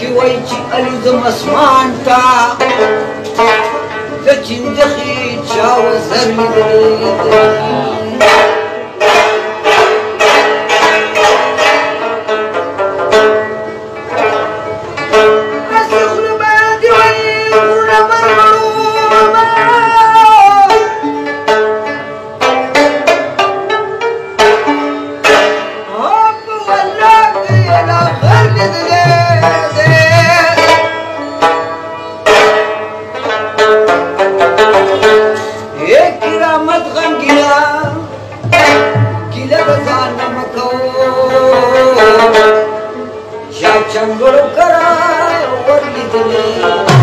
کې وای چې علي د مسمان تا د چندخي قیامت غم گیلا گیلا بزان نمکو شاو چنگلو کرا ورلی دلی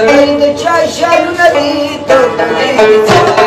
छा